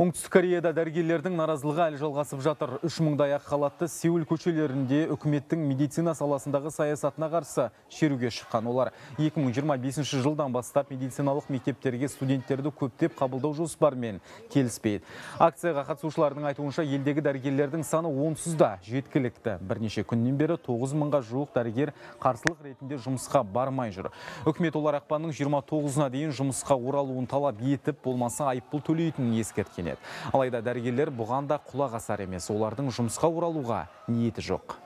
Оңтүстік Кореяда дәрігерлердің наразылығы әлі жалғасып жатыр. Үш мыңдай ақ халатты Сеул көшелерінде үкіметтің медицина саласындағы саясатына қарсы шеруге шыққан. Олар 2025 жылдан бастап медициналық мектептерге студенттерді көптеп қабылдау жоспарымен келіспейді. Акцияға қатысушылардың айтуынша елдегі дәрігерлердің саны онсыз да жеткілікті. Бірнеше күннен бері 9 мыңға жуық дәрігер қарсылық ретінде жұмысқа бармай жүр. Үкімет олар ақпанның 29-на дейін жұмысқа оралуын талап етіп, болмаса айыппұл төлейтінін ескерткен Алайда дәрігерлер бұған да құлақ асар емес. Олардың жұмысқа оралуға ниеті жоқ.